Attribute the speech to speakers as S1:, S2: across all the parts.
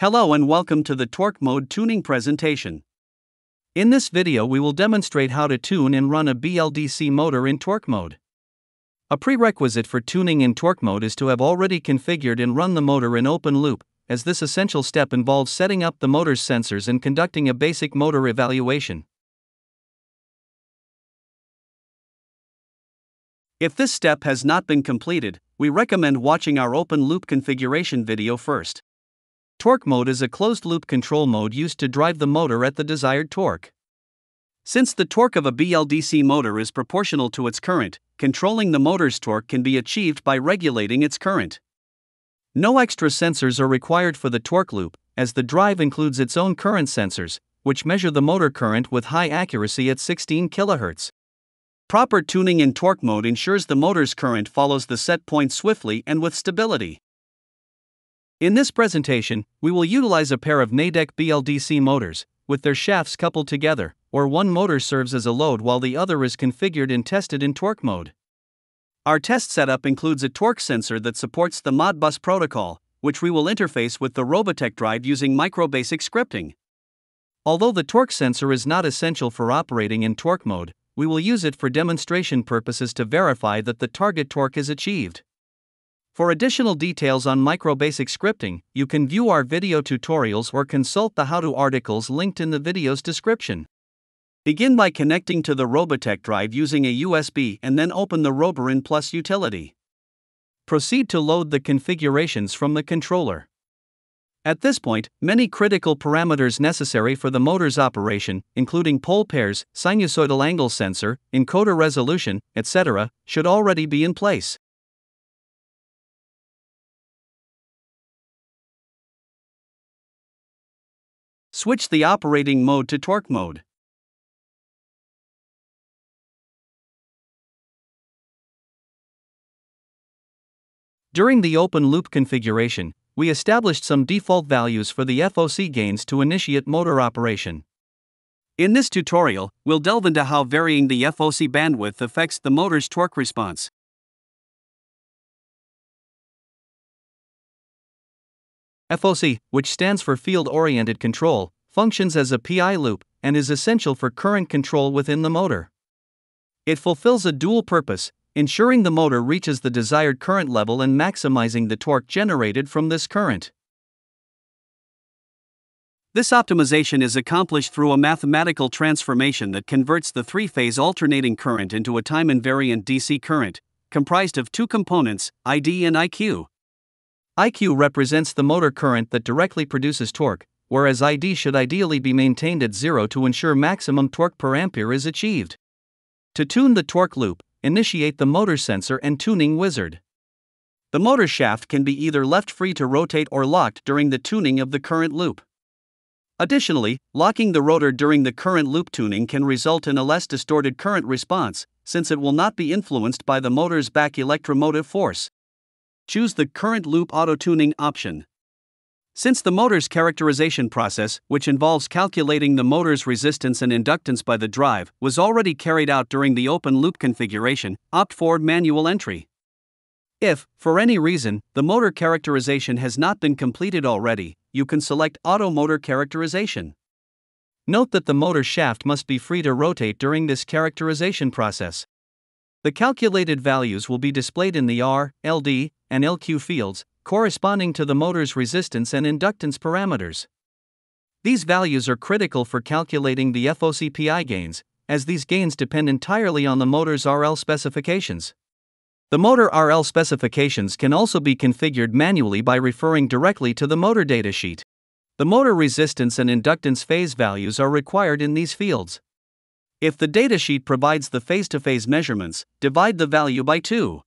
S1: Hello and welcome to the torque mode tuning presentation. In this video we will demonstrate how to tune and run a BLDC motor in torque mode. A prerequisite for tuning in torque mode is to have already configured and run the motor in open loop, as this essential step involves setting up the motor's sensors and conducting a basic motor evaluation. If this step has not been completed, we recommend watching our open loop configuration video first. Torque mode is a closed loop control mode used to drive the motor at the desired torque. Since the torque of a BLDC motor is proportional to its current, controlling the motor's torque can be achieved by regulating its current. No extra sensors are required for the torque loop, as the drive includes its own current sensors, which measure the motor current with high accuracy at 16 kHz. Proper tuning in torque mode ensures the motor's current follows the set point swiftly and with stability. In this presentation, we will utilize a pair of Nidec BLDC motors, with their shafts coupled together, or one motor serves as a load while the other is configured and tested in torque mode. Our test setup includes a torque sensor that supports the Modbus protocol, which we will interface with the Roboteq drive using microbasic scripting. Although the torque sensor is not essential for operating in torque mode, we will use it for demonstration purposes to verify that the target torque is achieved. For additional details on microbasic scripting, you can view our video tutorials or consult the how-to articles linked in the video's description. Begin by connecting to the Roboteq drive using a USB and then open the Roborun Plus utility. Proceed to load the configurations from the controller. At this point, many critical parameters necessary for the motor's operation, including pole pairs, sinusoidal angle sensor, encoder resolution, etc., should already be in place. Switch the operating mode to torque mode. During the open loop configuration, we established some default values for the FOC gains to initiate motor operation. In this tutorial, we'll delve into how varying the FOC bandwidth affects the motor's torque response. FOC, which stands for Field Oriented Control, functions as a PI loop and is essential for current control within the motor. It fulfills a dual purpose, ensuring the motor reaches the desired current level and maximizing the torque generated from this current. This optimization is accomplished through a mathematical transformation that converts the three phase alternating current into a time invariant DC current, comprised of two components, ID and IQ. IQ represents the motor current that directly produces torque, whereas ID should ideally be maintained at zero to ensure maximum torque per ampere is achieved. To tune the torque loop, initiate the motor sensor and tuning wizard. The motor shaft can be either left free to rotate or locked during the tuning of the current loop. Additionally, locking the rotor during the current loop tuning can result in a less distorted current response, since it will not be influenced by the motor's back electromotive force choose the Current Loop Auto Tuning option. Since the motor's characterization process, which involves calculating the motor's resistance and inductance by the drive, was already carried out during the open loop configuration, opt for manual entry. If, for any reason, the motor characterization has not been completed already, you can select Auto Motor Characterization. Note that the motor shaft must be free to rotate during this characterization process. The calculated values will be displayed in the R, LD, and LQ fields, corresponding to the motor's resistance and inductance parameters. These values are critical for calculating the FOCPI gains, as these gains depend entirely on the motor's RL specifications. The motor RL specifications can also be configured manually by referring directly to the motor datasheet. The motor resistance and inductance phase values are required in these fields. If the datasheet provides the phase to phase measurements, divide the value by 2.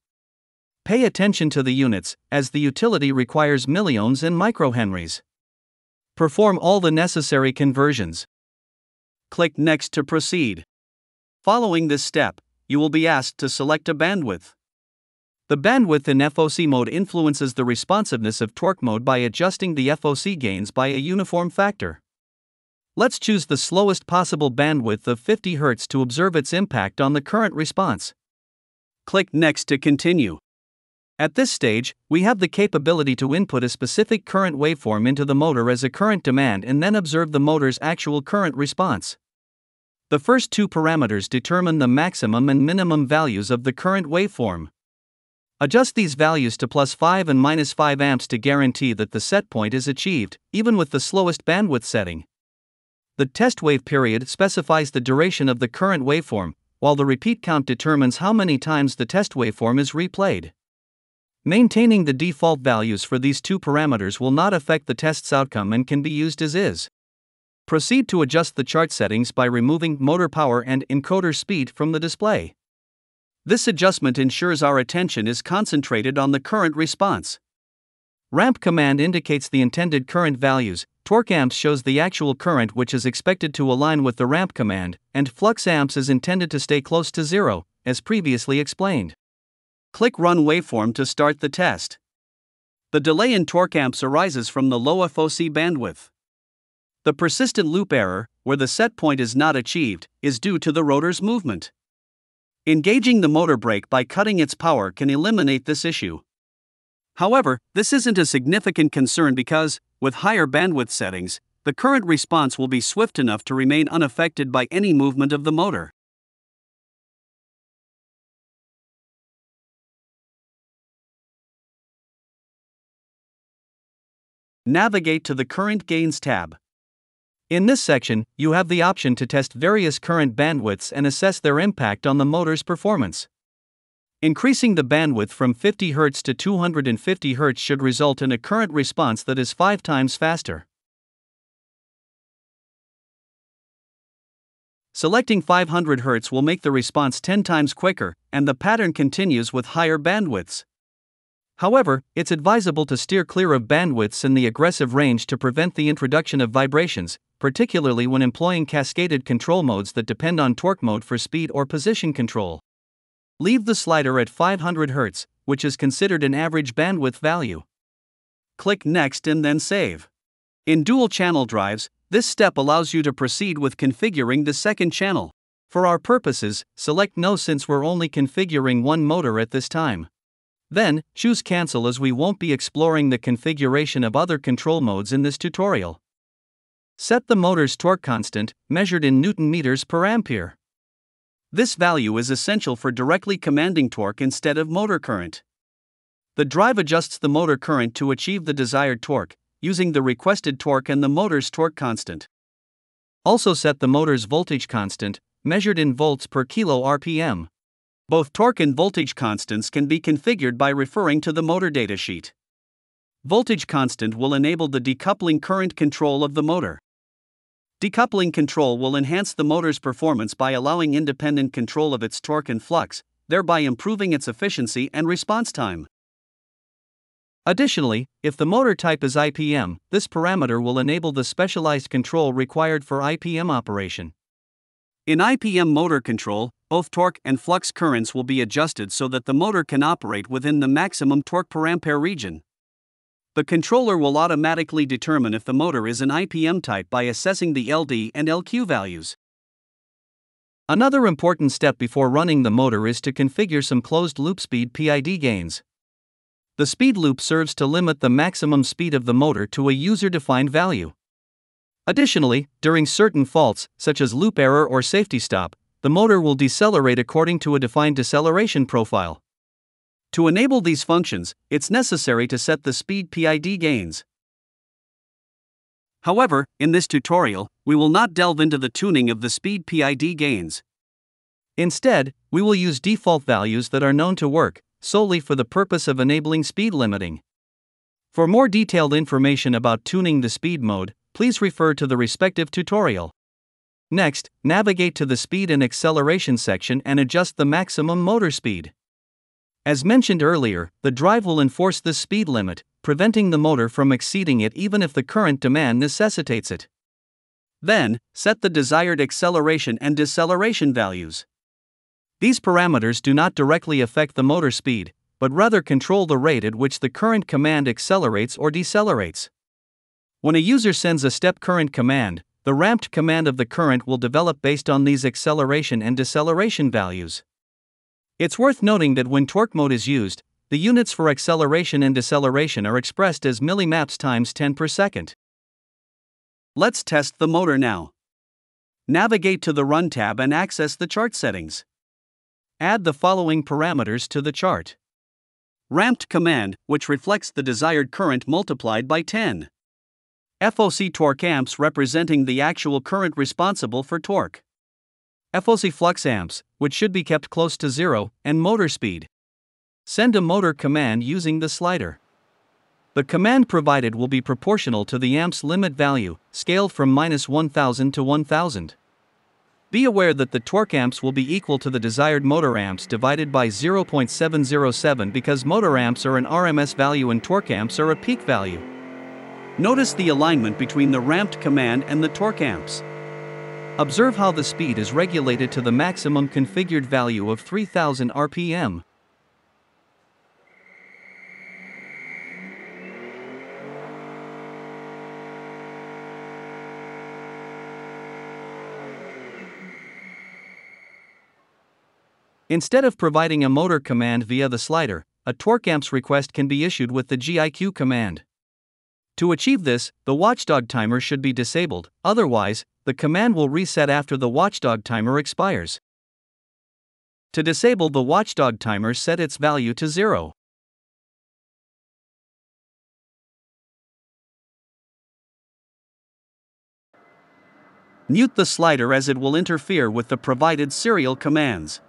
S1: Pay attention to the units, as the utility requires milliohms and microhenries. Perform all the necessary conversions. Click Next to proceed. Following this step, you will be asked to select a bandwidth. The bandwidth in FOC mode influences the responsiveness of torque mode by adjusting the FOC gains by a uniform factor. Let's choose the slowest possible bandwidth of 50 Hz to observe its impact on the current response. Click Next to continue. At this stage, we have the capability to input a specific current waveform into the motor as a current demand and then observe the motor's actual current response. The first two parameters determine the maximum and minimum values of the current waveform. Adjust these values to plus 5 and minus 5 amps to guarantee that the set point is achieved, even with the slowest bandwidth setting. The test wave period specifies the duration of the current waveform, while the repeat count determines how many times the test waveform is replayed. Maintaining the default values for these two parameters will not affect the test's outcome and can be used as is. Proceed to adjust the chart settings by removing motor power and encoder speed from the display. This adjustment ensures our attention is concentrated on the current response. Ramp command indicates the intended current values, torque amps shows the actual current which is expected to align with the ramp command, and flux amps is intended to stay close to zero, as previously explained. Click Run Waveform to start the test. The delay in torque amps arises from the low FOC bandwidth. The persistent loop error, where the set point is not achieved, is due to the rotor's movement. Engaging the motor brake by cutting its power can eliminate this issue. However, this isn't a significant concern because, with higher bandwidth settings, the current response will be swift enough to remain unaffected by any movement of the motor. Navigate to the Current Gains tab. In this section, you have the option to test various current bandwidths and assess their impact on the motor's performance. Increasing the bandwidth from 50 Hz to 250 Hz should result in a current response that is 5 times faster. Selecting 500 Hz will make the response 10 times quicker, and the pattern continues with higher bandwidths. However, it's advisable to steer clear of bandwidths in the aggressive range to prevent the introduction of vibrations, particularly when employing cascaded control modes that depend on torque mode for speed or position control. Leave the slider at 500 Hz, which is considered an average bandwidth value. Click Next and then Save. In dual channel drives, this step allows you to proceed with configuring the second channel. For our purposes, select No since we're only configuring one motor at this time. Then, choose Cancel as we won't be exploring the configuration of other control modes in this tutorial. Set the motor's torque constant, measured in Newton meters per ampere. This value is essential for directly commanding torque instead of motor current. The drive adjusts the motor current to achieve the desired torque, using the requested torque and the motor's torque constant. Also set the motor's voltage constant, measured in volts per kilo RPM. Both torque and voltage constants can be configured by referring to the motor datasheet. Voltage constant will enable the decoupling current control of the motor. Decoupling control will enhance the motor's performance by allowing independent control of its torque and flux, thereby improving its efficiency and response time. Additionally, if the motor type is IPM, this parameter will enable the specialized control required for IPM operation. In IPM motor control, both torque and flux currents will be adjusted so that the motor can operate within the maximum torque per ampere region. The controller will automatically determine if the motor is an IPM type by assessing the LD and LQ values. Another important step before running the motor is to configure some closed loop speed PID gains. The speed loop serves to limit the maximum speed of the motor to a user defined value. Additionally, during certain faults, such as loop error or safety stop, the motor will decelerate according to a defined deceleration profile. To enable these functions, it's necessary to set the speed PID gains. However, in this tutorial, we will not delve into the tuning of the speed PID gains. Instead, we will use default values that are known to work, solely for the purpose of enabling speed limiting. For more detailed information about tuning the speed mode, please refer to the respective tutorial. Next, navigate to the speed and acceleration section and adjust the maximum motor speed. As mentioned earlier, the drive will enforce the speed limit, preventing the motor from exceeding it even if the current demand necessitates it. Then, set the desired acceleration and deceleration values. These parameters do not directly affect the motor speed, but rather control the rate at which the current command accelerates or decelerates. When a user sends a step current command, the ramped command of the current will develop based on these acceleration and deceleration values. It's worth noting that when torque mode is used, the units for acceleration and deceleration are expressed as milliamps times 10 per second. Let's test the motor now. Navigate to the Run tab and access the chart settings. Add the following parameters to the chart. Ramped command, which reflects the desired current multiplied by 10. FOC torque amps representing the actual current responsible for torque. FOC flux amps, which should be kept close to zero, and motor speed. Send a motor command using the slider. The command provided will be proportional to the amp's limit value, scaled from minus 1000 to 1000. Be aware that the torque amps will be equal to the desired motor amps divided by 0.707 because motor amps are an RMS value and torque amps are a peak value. Notice the alignment between the ramped command and the torque amps. Observe how the speed is regulated to the maximum configured value of 3000 RPM. Instead of providing a motor command via the slider, a torque amps request can be issued with the GIQ command. To achieve this, the watchdog timer should be disabled, otherwise, the command will reset after the watchdog timer expires. To disable the watchdog timer, set its value to 0. Mute the slider as it will interfere with the provided serial commands.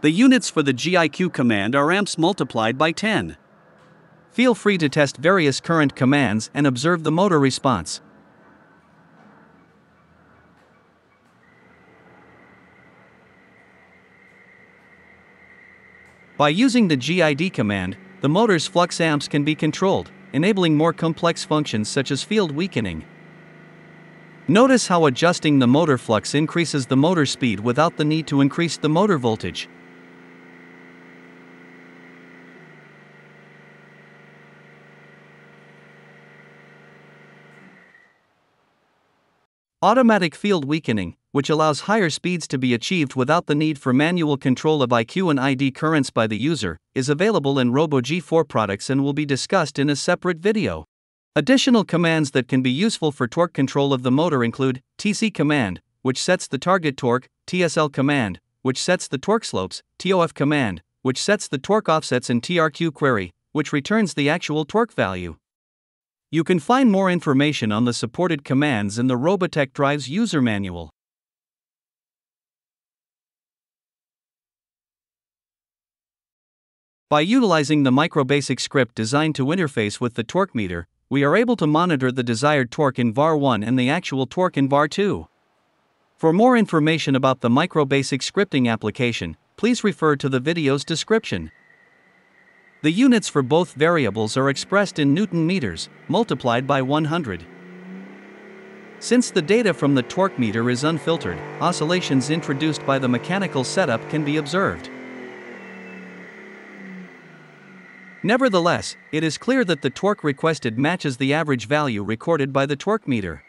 S1: The units for the GIQ command are amps multiplied by 10. Feel free to test various current commands and observe the motor response. By using the GID command, the motor's flux amps can be controlled, enabling more complex functions such as field weakening. Notice how adjusting the motor flux increases the motor speed without the need to increase the motor voltage. Automatic field weakening, which allows higher speeds to be achieved without the need for manual control of IQ and ID currents by the user, is available in Robo G4 products and will be discussed in a separate video. Additional commands that can be useful for torque control of the motor include TC command, which sets the target torque, TSL command, which sets the torque slopes, TOF command, which sets the torque offsets, and TRQ query, which returns the actual torque value. You can find more information on the supported commands in the Roboteq Drives user manual. By utilizing the microbasic script designed to interface with the torque meter, we are able to monitor the desired torque in VAR1 and the actual torque in VAR2. For more information about the microbasic scripting application, please refer to the video's description. The units for both variables are expressed in Newton meters, multiplied by 100. Since the data from the torque meter is unfiltered, oscillations introduced by the mechanical setup can be observed. Nevertheless, it is clear that the torque requested matches the average value recorded by the torque meter.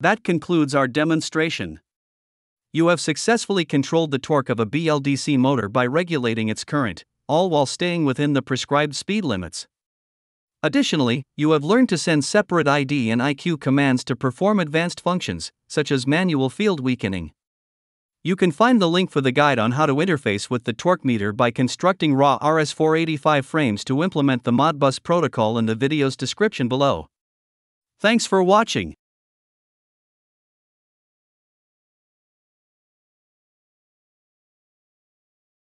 S1: That concludes our demonstration. You have successfully controlled the torque of a BLDC motor by regulating its current, all while staying within the prescribed speed limits. Additionally, you have learned to send separate ID and IQ commands to perform advanced functions, such as manual field weakening. You can find the link for the guide on how to interface with the torque meter by constructing raw RS485 frames to implement the Modbus protocol in the video's description below. Thanks for watching.